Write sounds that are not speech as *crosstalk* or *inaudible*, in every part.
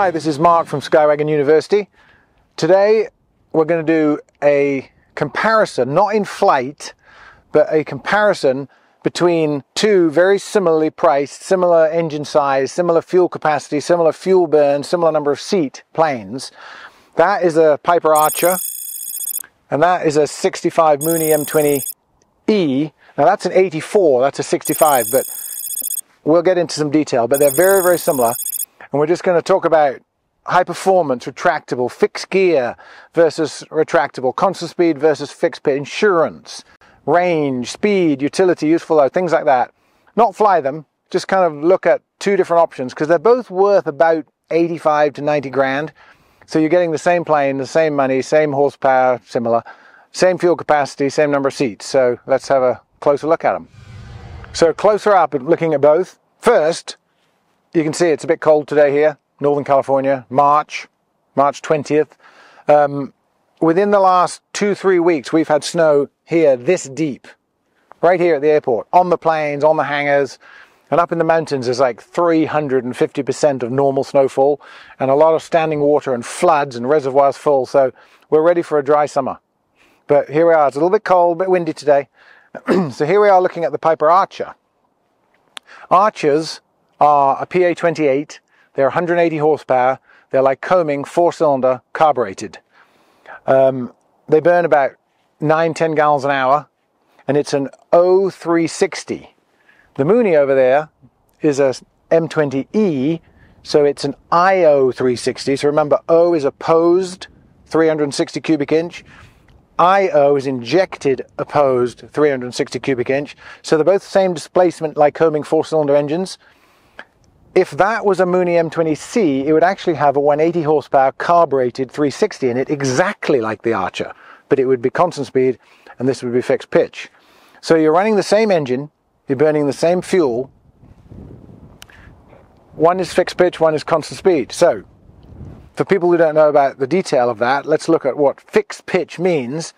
Hi, this is Mark from Skywagon University. Today we're going to do a comparison, not in flight, but a comparison between two very similarly priced, similar engine size, similar fuel capacity, similar fuel burn, similar number of seat planes. That is a Piper Archer, and that is a 65 Mooney M20E. Now that's an 84, that's a 65, but we'll get into some detail, but they're very, very similar and we're just going to talk about high performance, retractable, fixed gear versus retractable, constant speed versus fixed pitch, insurance, range, speed, utility, useful load, things like that. Not fly them, just kind of look at two different options because they're both worth about 85 to 90 grand. So you're getting the same plane, the same money, same horsepower, similar, same fuel capacity, same number of seats. So let's have a closer look at them. So closer up, looking at both. First, you can see it's a bit cold today here, Northern California, March, March 20th. Um, within the last two, three weeks, we've had snow here this deep, right here at the airport, on the planes, on the hangars, and up in the mountains there's like 350% of normal snowfall and a lot of standing water and floods and reservoirs full. So we're ready for a dry summer. But here we are, it's a little bit cold, a bit windy today. *clears throat* so here we are looking at the Piper Archer. Archers are a PA28. They're 180 horsepower. They're Lycoming four cylinder carbureted. Um, they burn about 9 10 gallons an hour and it's an O360. The Mooney over there is a M20E, so it's an IO360. So remember, O is opposed 360 cubic inch. IO is injected opposed 360 cubic inch. So they're both the same displacement Lycoming four cylinder engines. If that was a Mooney M20C, it would actually have a 180 horsepower carbureted 360 in it, exactly like the Archer, but it would be constant speed and this would be fixed pitch. So you're running the same engine, you're burning the same fuel. One is fixed pitch, one is constant speed. So, for people who don't know about the detail of that, let's look at what fixed pitch means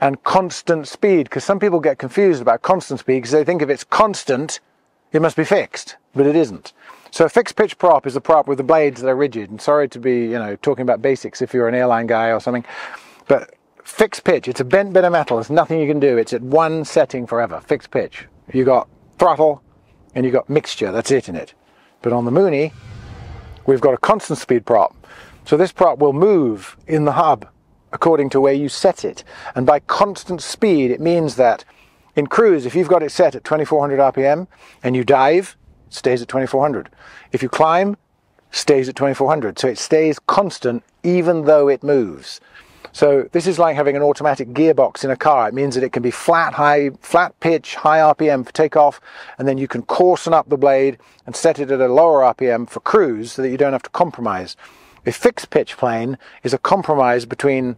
and constant speed, because some people get confused about constant speed because they think if it's constant, it must be fixed, but it isn't. So a fixed pitch prop is a prop with the blades that are rigid. And sorry to be, you know, talking about basics if you're an airline guy or something, but fixed pitch, it's a bent bit of metal. There's nothing you can do. It's at one setting forever. Fixed pitch. You got throttle and you got mixture. That's it in it. But on the Mooney, we've got a constant speed prop. So this prop will move in the hub according to where you set it. And by constant speed, it means that in cruise, if you've got it set at 2400 RPM and you dive, stays at 2400. If you climb, stays at 2400. So it stays constant even though it moves. So this is like having an automatic gearbox in a car. It means that it can be flat, high, flat pitch, high RPM for takeoff, and then you can coarsen up the blade and set it at a lower RPM for cruise so that you don't have to compromise. A fixed pitch plane is a compromise between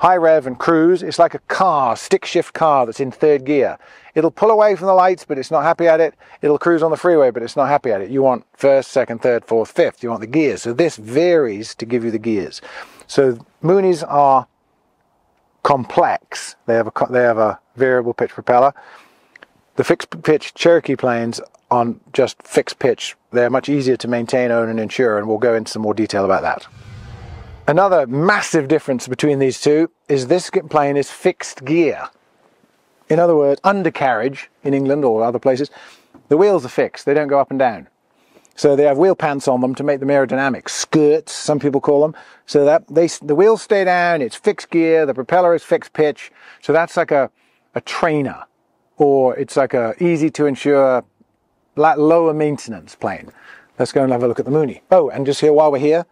high rev and cruise. It's like a car, stick shift car that's in third gear. It'll pull away from the lights, but it's not happy at it. It'll cruise on the freeway, but it's not happy at it. You want first, second, third, fourth, fifth. You want the gears. So this varies to give you the gears. So Moonies are complex. They have a, they have a variable pitch propeller. The fixed pitch Cherokee planes on just fixed pitch. They're much easier to maintain, own, and insure, and we'll go into some more detail about that. Another massive difference between these two is this plane is fixed gear. In other words, undercarriage in England or other places, the wheels are fixed, they don't go up and down. So they have wheel pants on them to make them aerodynamic. Skirts, some people call them. So that they, the wheels stay down, it's fixed gear, the propeller is fixed pitch. So that's like a, a trainer or it's like a easy to insure lower maintenance plane. Let's go and have a look at the Mooney. Oh, and just here while we're here,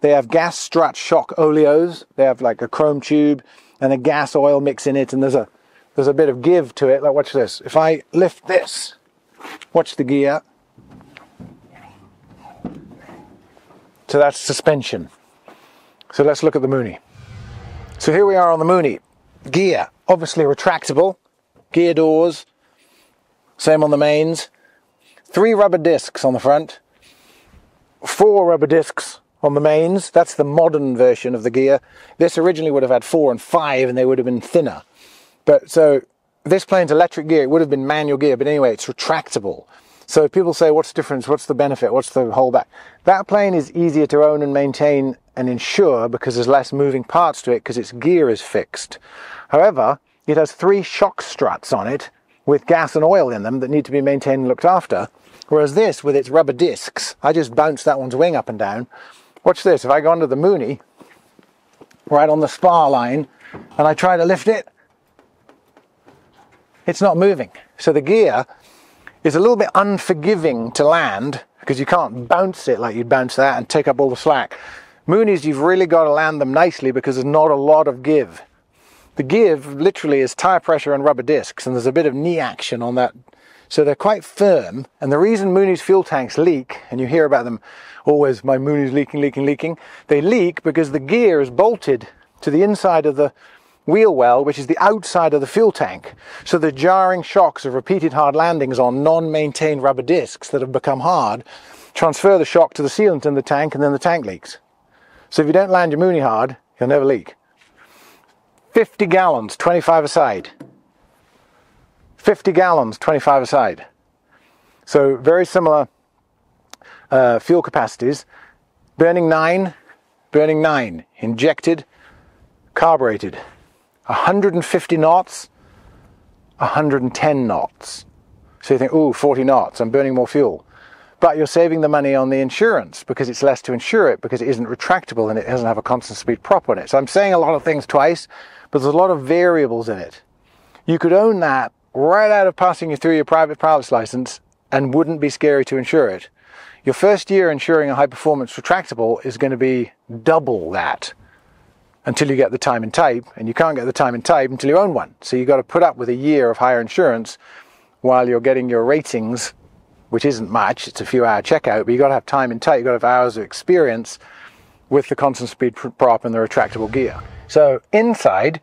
they have gas strut shock oleos. They have like a chrome tube and a gas oil mix in it, and there's a there's a bit of give to it. Like watch this. If I lift this, watch the gear. So that's suspension. So let's look at the Mooney. So here we are on the Mooney. Gear, obviously retractable. Gear doors. Same on the mains. Three rubber discs on the front. Four rubber discs on the mains. That's the modern version of the gear. This originally would have had four and five, and they would have been thinner. But so this plane's electric gear. It would have been manual gear, but anyway, it's retractable. So people say, what's the difference? What's the benefit? What's the holdback? That plane is easier to own and maintain and insure because there's less moving parts to it because its gear is fixed. However, it has three shock struts on it with gas and oil in them that need to be maintained and looked after. Whereas this, with its rubber discs, I just bounce that one's wing up and down. Watch this, if I go under the Mooney, right on the spar line, and I try to lift it, it's not moving. So the gear is a little bit unforgiving to land because you can't bounce it like you'd bounce that and take up all the slack. Moonies, you've really got to land them nicely because there's not a lot of give. The give literally is tire pressure and rubber discs, and there's a bit of knee action on that. So they're quite firm. And the reason Mooney's fuel tanks leak, and you hear about them always, my Mooney's leaking, leaking, leaking, they leak because the gear is bolted to the inside of the wheel well, which is the outside of the fuel tank. So the jarring shocks of repeated hard landings on non-maintained rubber discs that have become hard transfer the shock to the sealant in the tank and then the tank leaks. So if you don't land your Mooney hard, you'll never leak. 50 gallons, 25 a side. 50 gallons, 25 a side. So very similar uh, fuel capacities. Burning 9, burning 9. Injected, carbureted. 150 knots, 110 knots. So you think, ooh, 40 knots, I'm burning more fuel. But you're saving the money on the insurance because it's less to insure it because it isn't retractable and it doesn't have a constant speed prop on it. So I'm saying a lot of things twice, but there's a lot of variables in it. You could own that right out of passing you through your private pilot's license and wouldn't be scary to insure it. Your first year insuring a high performance retractable is going to be double that until you get the time and type, and you can't get the time and type until you own one. So you've got to put up with a year of higher insurance while you're getting your ratings, which isn't much, it's a few hour checkout, but you've got to have time and type, you've got to have hours of experience with the constant speed prop and the retractable gear. So inside,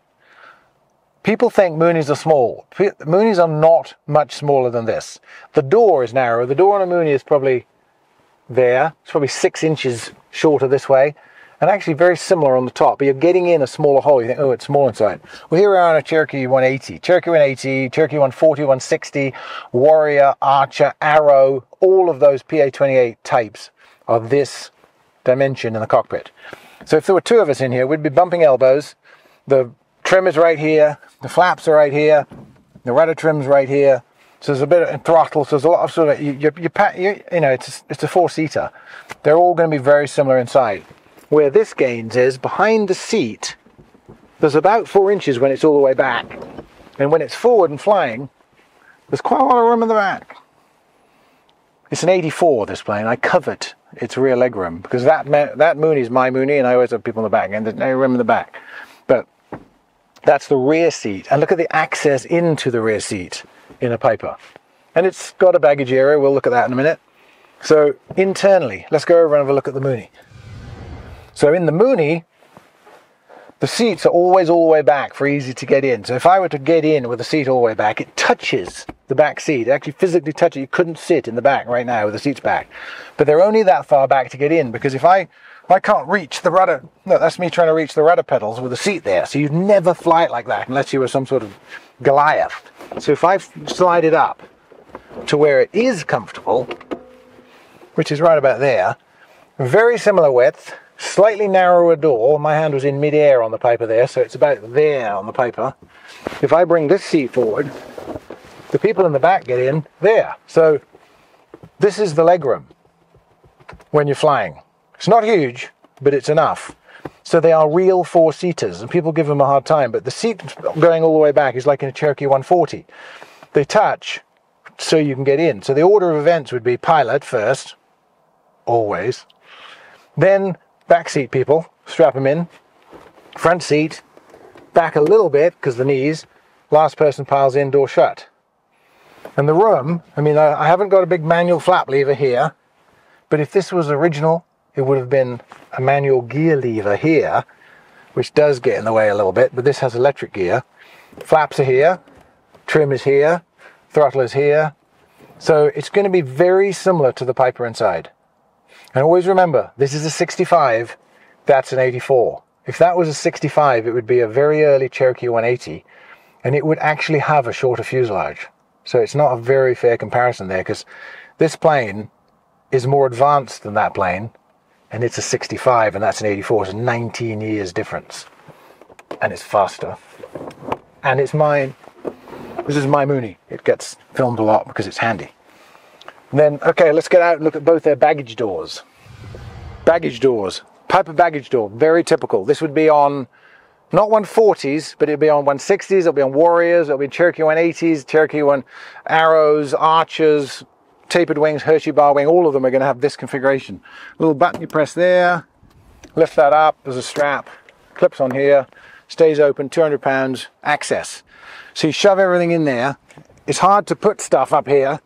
people think Moonies are small. Moonies are not much smaller than this. The door is narrow. The door on a Mooney is probably there. It's probably six inches shorter this way and actually very similar on the top, but you're getting in a smaller hole. You think, oh, it's small inside. Well, here we are on a Cherokee 180, Cherokee 180, Cherokee 140, 160, Warrior, Archer, Arrow, all of those PA28 types are this dimension in the cockpit. So if there were two of us in here, we'd be bumping elbows. The trim is right here, the flaps are right here, the rudder trim's right here. So there's a bit of throttle. So there's a lot of sort of you, you, you, you, you know it's it's a four seater. They're all going to be very similar inside where this gains is behind the seat, there's about four inches when it's all the way back. And when it's forward and flying, there's quite a lot of room in the back. It's an 84, this plane. I covet its rear leg room because that that is my Mooney and I always have people in the back and there's no room in the back. That's the rear seat. And look at the access into the rear seat in a Piper. And it's got a baggage area. We'll look at that in a minute. So internally, let's go over and have a look at the Mooney. So in the Mooney, the seats are always all the way back for easy to get in. So if I were to get in with the seat all the way back, it touches the back seat. It actually physically touches. You couldn't sit in the back right now with the seats back. But they're only that far back to get in because if I I can't reach the rudder, no, that's me trying to reach the rudder pedals with the seat there. So you'd never fly it like that unless you were some sort of Goliath. So if I slide it up to where it is comfortable, which is right about there, very similar width, slightly narrower door. My hand was in mid-air on the paper there, so it's about there on the paper. If I bring this seat forward, the people in the back get in there. So this is the legroom when you're flying. It's not huge, but it's enough. So they are real four-seaters, and people give them a hard time, but the seat going all the way back is like in a Cherokee 140. They touch so you can get in. So the order of events would be pilot first, always. Then back seat people, strap them in, front seat, back a little bit because the knees, last person piles in, door shut. And the room, I mean, I haven't got a big manual flap lever here, but if this was original, it would have been a manual gear lever here, which does get in the way a little bit, but this has electric gear. Flaps are here, trim is here, throttle is here. So it's going to be very similar to the Piper inside. And always remember, this is a 65, that's an 84. If that was a 65, it would be a very early Cherokee 180, and it would actually have a shorter fuselage. So it's not a very fair comparison there, because This plane is more advanced than that plane, and it's a 65, and that's an 84. It's a 19 years difference, and it's faster. And it's mine. This is my Mooney. It gets filmed a lot because it's handy. And then, okay, let's get out and look at both their baggage doors. Baggage doors. Piper baggage door, very typical. This would be on not 140s, but it'll be on 160s, it'll be on Warriors, it'll be Cherokee 180s, Cherokee 1 Arrows, Archers, tapered wings, Hershey bar wing, all of them are going to have this configuration. Little button you press there, lift that up, there's a strap, clips on here, stays open, 200 pounds, access. So you shove everything in there. It's hard to put stuff up here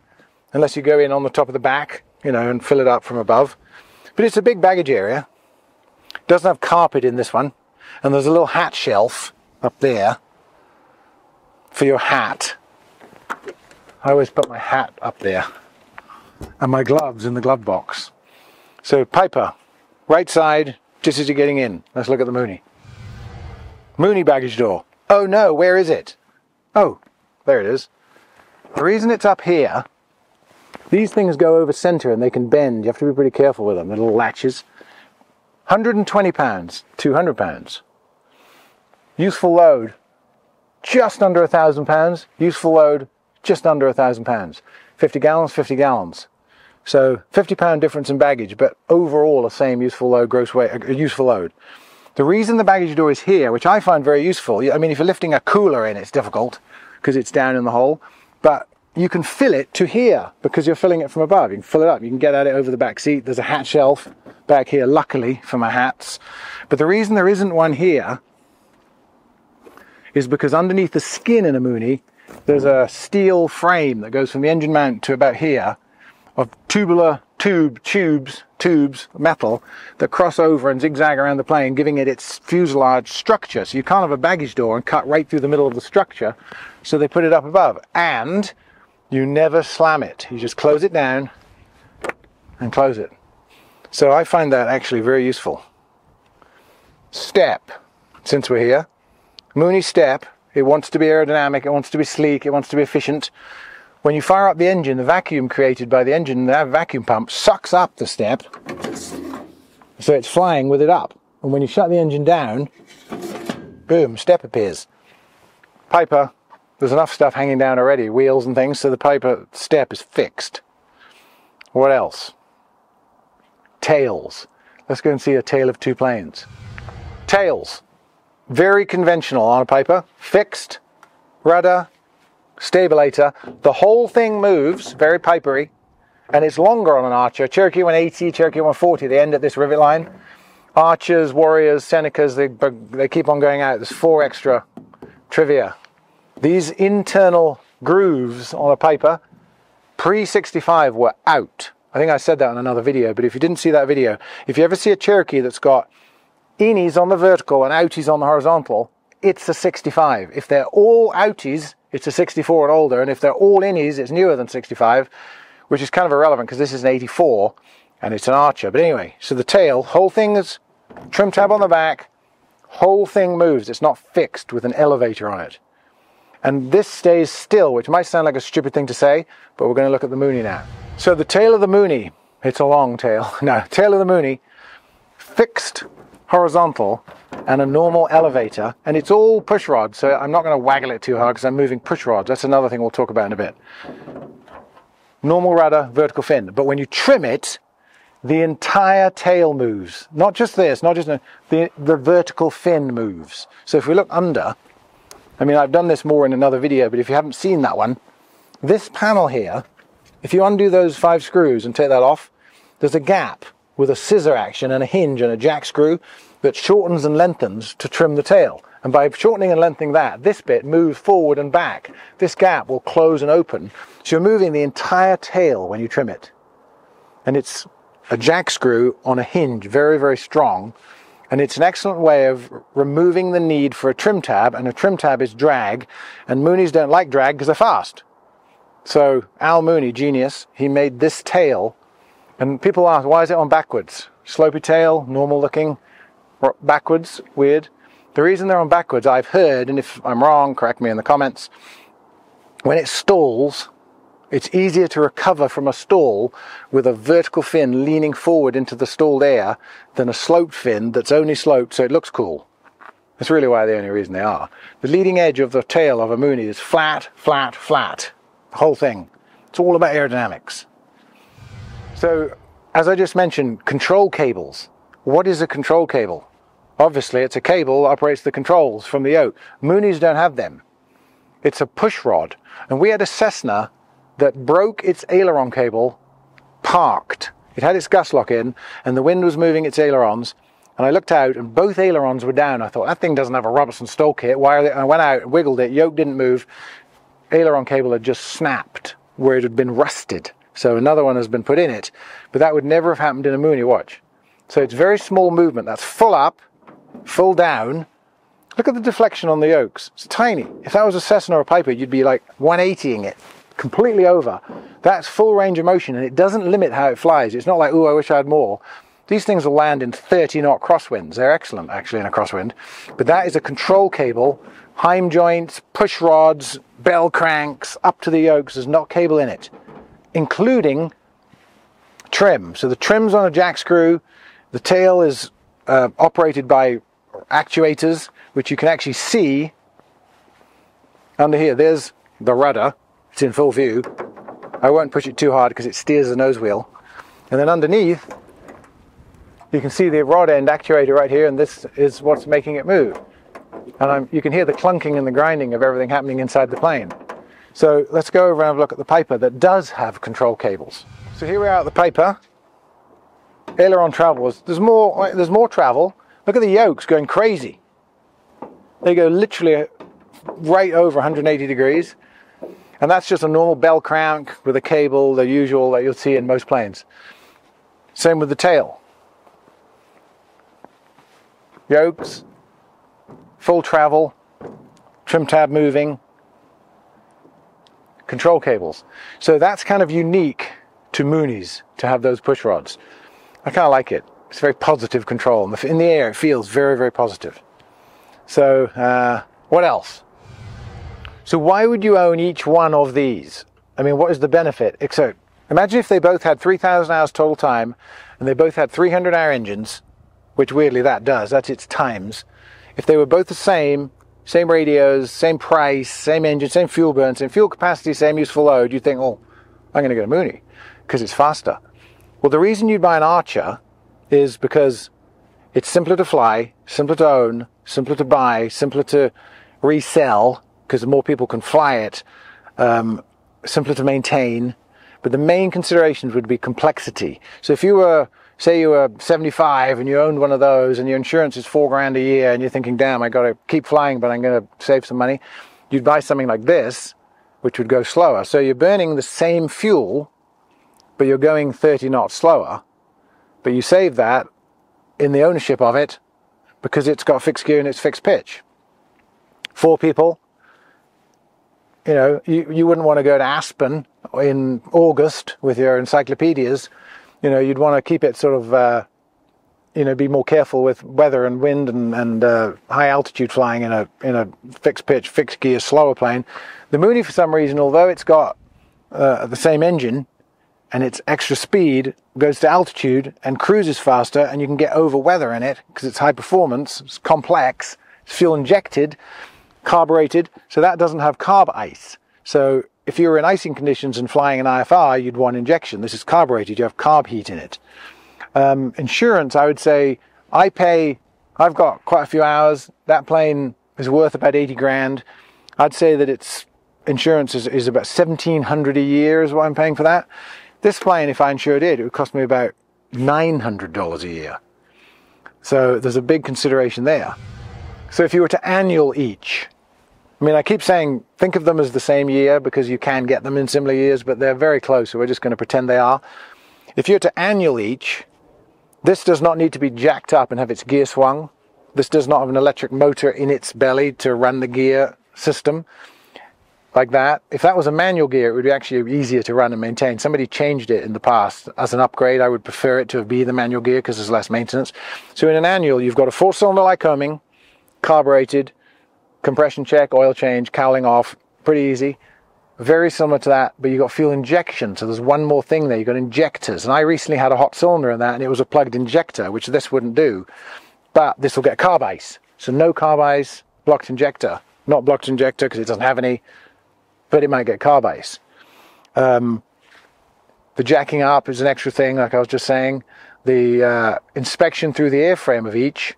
unless you go in on the top of the back, you know, and fill it up from above. But it's a big baggage area. Doesn't have carpet in this one. And there's a little hat shelf up there for your hat. I always put my hat up there and my gloves in the glove box. So Piper, right side, just as you're getting in. Let's look at the Mooney. Mooney baggage door. Oh no, where is it? Oh, there it is. The reason it's up here, these things go over center and they can bend. You have to be pretty careful with them. The little latches. 120 pounds, 200 pounds. Useful load, just under a thousand pounds. Useful load, just under a thousand pounds. 50 gallons, 50 gallons. So 50 pound difference in baggage, but overall the same useful load, gross weight, uh, useful load. The reason the baggage door is here, which I find very useful, I mean, if you're lifting a cooler in, it's difficult because it's down in the hole, but you can fill it to here because you're filling it from above. You can fill it up. You can get at it over the back seat. There's a hat shelf back here, luckily for my hats. But the reason there isn't one here is because underneath the skin in a Mooney, there's a steel frame that goes from the engine mount to about here of tubular tube tubes tubes metal that cross over and zigzag around the plane giving it its fuselage structure. So you can't have a baggage door and cut right through the middle of the structure. So they put it up above. And you never slam it. You just close it down and close it. So I find that actually very useful. Step. Since we're here. Mooney step. It wants to be aerodynamic, it wants to be sleek, it wants to be efficient. When you fire up the engine, the vacuum created by the engine, and the vacuum pump, sucks up the step, so it's flying with it up. And when you shut the engine down, boom, step appears. Piper, there's enough stuff hanging down already, wheels and things, so the Piper step is fixed. What else? Tails. Let's go and see a tail of two planes. Tails. Very conventional on a Piper. Fixed, rudder, stabilator. The whole thing moves, very pipery, and it's longer on an Archer. Cherokee 180, Cherokee 140, they end at this rivet line. Archers, Warriors, Senecas, they, they keep on going out. There's four extra trivia. These internal grooves on a Piper, pre-65 were out. I think I said that in another video, but if you didn't see that video, if you ever see a Cherokee that's got inies on the vertical and outies on the horizontal, it's a 65. If they're all outies, it's a 64 and older, and if they're all innies, it's newer than 65, which is kind of irrelevant because this is an 84 and it's an Archer. But anyway, so the tail, whole thing is trim tab on the back, whole thing moves. It's not fixed with an elevator on it. And this stays still, which might sound like a stupid thing to say, but we're going to look at the Mooney now. So the tail of the Mooney, it's a long tail. *laughs* No, tail of the Mooney, fixed horizontal and a normal elevator and it's all push rods so I'm not going to waggle it too hard because I'm moving push rods. That's another thing we'll talk about in a bit. Normal rudder vertical fin. But when you trim it the entire tail moves. Not just this not just the the vertical fin moves. So if we look under I mean I've done this more in another video but if you haven't seen that one this panel here if you undo those five screws and take that off there's a gap with a scissor action and a hinge and a jack screw that shortens and lengthens to trim the tail. And by shortening and lengthening that, this bit moves forward and back. This gap will close and open. So you're moving the entire tail when you trim it. And it's a jack screw on a hinge, very, very strong. And it's an excellent way of removing the need for a trim tab. And a trim tab is drag. And Moonies don't like drag because they're fast. So Al Mooney, genius, he made this tail and people ask, why is it on backwards? Slopey tail, normal looking, backwards, weird. The reason they're on backwards, I've heard, and if I'm wrong, correct me in the comments, when it stalls, It's easier to recover from a stall with a vertical fin leaning forward into the stalled air than a sloped fin that's only sloped so it looks cool. That's really why the only reason they are. The leading edge of the tail of a Mooney is flat, flat, flat. The whole thing. It's all about aerodynamics. So, as I just mentioned, control cables. What is a control cable? Obviously, it's a cable that operates the controls from the yoke. Moonies don't have them. It's a push rod. And we had a Cessna that broke its aileron cable parked. It had its gas lock in, and the wind was moving its ailerons. And I looked out, and both ailerons were down. I thought, that thing doesn't have a Robertson STOL kit. Why? I went out, wiggled it, yoke didn't move. Aileron cable had just snapped where it had been rusted. So another one has been put in it. But that would never have happened in a Mooney watch. So it's very small movement. That's full up, full down. Look at the deflection on the yokes. It's tiny. If that was a Cessna or a Piper, you'd be like 180ing it completely over. That's full range of motion and it doesn't limit how it flies. It's not like, oh, I wish I had more. These things will land in 30 knot crosswinds. They're excellent actually in a crosswind. But that is a control cable, heim joints, push rods, bell cranks, up to the yokes. There's not cable in it, including trim. So the trim's on a jack screw. The tail is uh, operated by actuators, which you can actually see under here. There's the rudder it's in full view. I won't push it too hard because it steers the nose wheel. And then underneath, you can see the rod end actuator right here, and this is what's making it move. And I'm, you can hear the clunking and the grinding of everything happening inside the plane. So let's go over and have a look at the Piper that does have control cables. So here we are at the Piper. Aileron travels. There's more. There's more travel. Look at the yokes going crazy. They go literally uh, right over 180 degrees. And that's just a normal bell crank with a cable, the usual that you'll see in most planes. Same with the tail. Yokes, full travel, trim tab moving, control cables. So that's kind of unique to Moonies to have those push rods. I kind of like it. It's very positive control. In the air, it feels very, very positive. So, uh, what else? So why would you own each one of these? I mean, what is the benefit? So imagine if they both had 3,000 hours total time and they both had 300 hour engines, which weirdly that does, that's its times. If they were both the same, same radios, same price, same engine, same fuel burn, same fuel capacity, same useful load, you'd think, oh, I'm going to get a Mooney because it's faster. Well, the reason you'd buy an Archer is because it's simpler to fly, simpler to own, simpler to buy, simpler to resell, because more people can fly it, um, simpler to maintain. But the main considerations would be complexity. So if you were, say you were 75 and you owned one of those and your insurance is four grand a year and you're thinking, damn, I got to keep flying, but I'm going to save some money, you'd buy something like this, which would go slower. So you're burning the same fuel, but you're going 30 knots slower. But you save that in the ownership of it because it's got fixed gear and it's fixed pitch. Four people, you know, you, you wouldn't want to go to Aspen in August with your encyclopedias. You know, you'd want to keep it sort of, uh, you know, be more careful with weather and wind and, and uh, high altitude flying in a in a fixed pitch, fixed gear, slower plane. The Mooney, for some reason, although it's got uh, the same engine and it's extra speed, goes to altitude and cruises faster, and you can get over weather in it because it's high performance, it's complex, it's fuel injected carbureted, so that doesn't have carb ice. So if you were in icing conditions and flying an IFR, you'd want injection. This is carbureted, you have carb heat in it. Um, insurance, I would say, I pay, I've got quite a few hours. That plane is worth about 80 grand. I'd say that its insurance is, is about 1700 a year is what I'm paying for that. This plane, if I insured it, it would cost me about $900 a year. So there's a big consideration there. So if you were to annual each, I mean, I keep saying think of them as the same year because you can get them in similar years, but they're very close, so we're just going to pretend they are. If you're to annual each, this does not need to be jacked up and have its gear swung. This does not have an electric motor in its belly to run the gear system like that. If that was a manual gear, it would be actually easier to run and maintain. Somebody changed it in the past as an upgrade. I would prefer it to be the manual gear because there's less maintenance. So in an annual, you've got a four cylinder like Lycoming, carbureted, compression check, oil change, cowling off, pretty easy. very similar to that, but you've got fuel injection. So there's one more thing there. You've got injectors. And I recently had a hot cylinder in that, and it was a plugged injector, which this wouldn't do. But this will get carb ice. So no carb ice, blocked injector. Not blocked injector because it doesn't have any, but it might get carb ice. Um, the jacking up is an extra thing, like I was just saying. The uh, inspection through the airframe of each.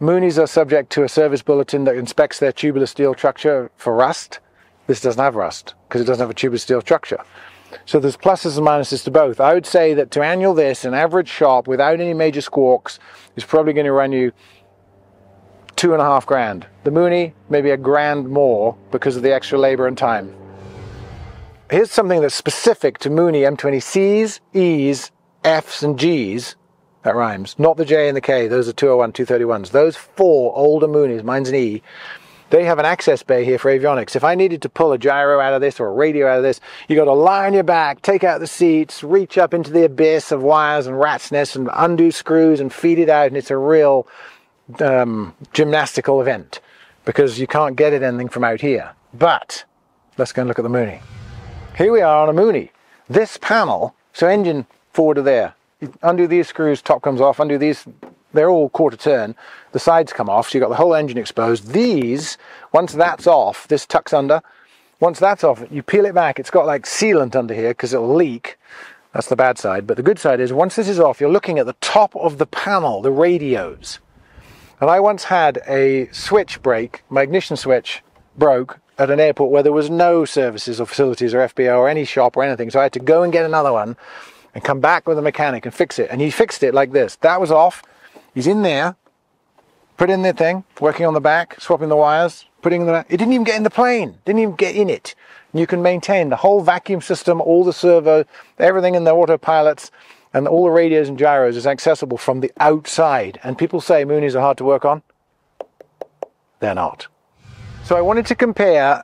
Moonies are subject to a service bulletin that inspects their tubular steel structure for rust. This doesn't have rust because it doesn't have a tubular steel structure. So there's pluses and minuses to both. I would say that to annual this, an average shop without any major squawks is probably going to run you two and a half grand. The Mooney, maybe a grand more because of the extra labor and time. Here's something that's specific to Mooney M20Cs, E's, F's, and G's. That rhymes. Not the J and the K. Those are 201, 231s. Those four older Moonies, mine's an E, they have an access bay here for avionics. If I needed to pull a gyro out of this or a radio out of this, you got to lie on your back, take out the seats, reach up into the abyss of wires and rat's nests and undo screws and feed it out. And it's a real um, gymnastical event because you can't get it anything from out here. But let's go and look at the Mooney. Here we are on a Mooney. This panel, so engine forward to there. You undo these screws, top comes off, undo these they're all quarter turn. The sides come off, so you've got the whole engine exposed. These, once that's off, this tucks under. Once that's off, you peel it back. It's got like sealant under here because it'll leak. That's the bad side. But the good side is once this is off, you're looking at the top of the panel, the radios. And I once had a switch break, my ignition switch broke at an airport where there was no services or facilities or FBO or any shop or anything. So I had to go and get another one and come back with a mechanic and fix it. And he fixed it like this. That was off. He's in there, put in the thing, working on the back, swapping the wires, putting the. It didn't even get in the plane. Didn't even get in it. And you can maintain the whole vacuum system, all the servo, everything in the autopilots, and all the radios and gyros is accessible from the outside. And people say Moonies are hard to work on. They're not. So I wanted to compare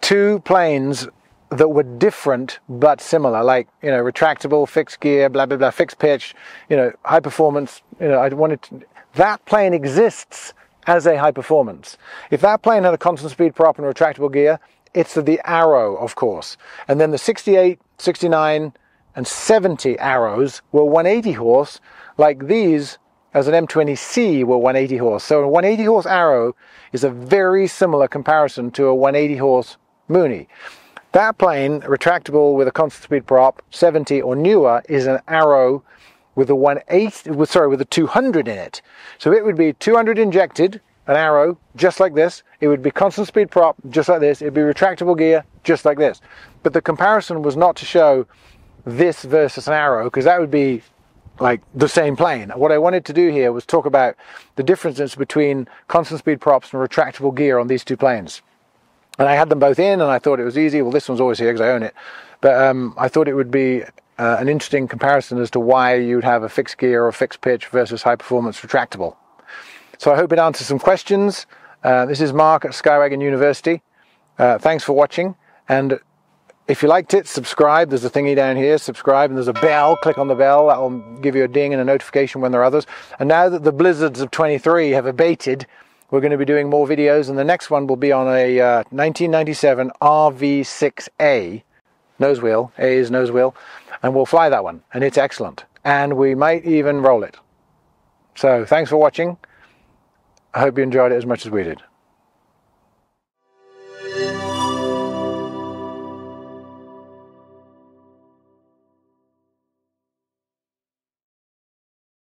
two planes that were different but similar, like you know, retractable, fixed gear, blah blah blah, fixed pitch, you know, high performance. You know, I wanted to, that plane exists as a high performance. If that plane had a constant speed prop and retractable gear, it's the Arrow, of course. And then the 68, 69, and 70 Arrows were 180 horse, like these as an M20C were 180 horse. So a 180 horse Arrow is a very similar comparison to a 180 horse Mooney. That plane, retractable with a constant speed prop, 70 or newer, is an Arrow with a 180, with, sorry, with a 200 in it. So it would be 200 injected, an Arrow, just like this. It would be constant speed prop, just like this. It'd be retractable gear, just like this. But the comparison was not to show this versus an Arrow, because that would be like the same plane. What I wanted to do here was talk about the differences between constant speed props and retractable gear on these two planes. And I had them both in, and I thought it was easy. Well, this one's always here because I own it. But um, I thought it would be uh, an interesting comparison as to why you'd have a fixed gear or fixed pitch versus high performance retractable. So I hope it answers some questions. Uh, this is Mark at Skywagon University. Uh, thanks for watching. And if you liked it, subscribe. There's a thingy down here, subscribe, and there's a bell. Click on the bell. That will give you a ding and a notification when there are others. And now that the blizzards of 23 have abated, we're going to be doing more videos, and the next one will be on a uh, 1997 RV6A nose wheel. A is nose wheel, and we'll fly that one, and it's excellent. And we might even roll it. So thanks for watching. I hope you enjoyed it as much as we did.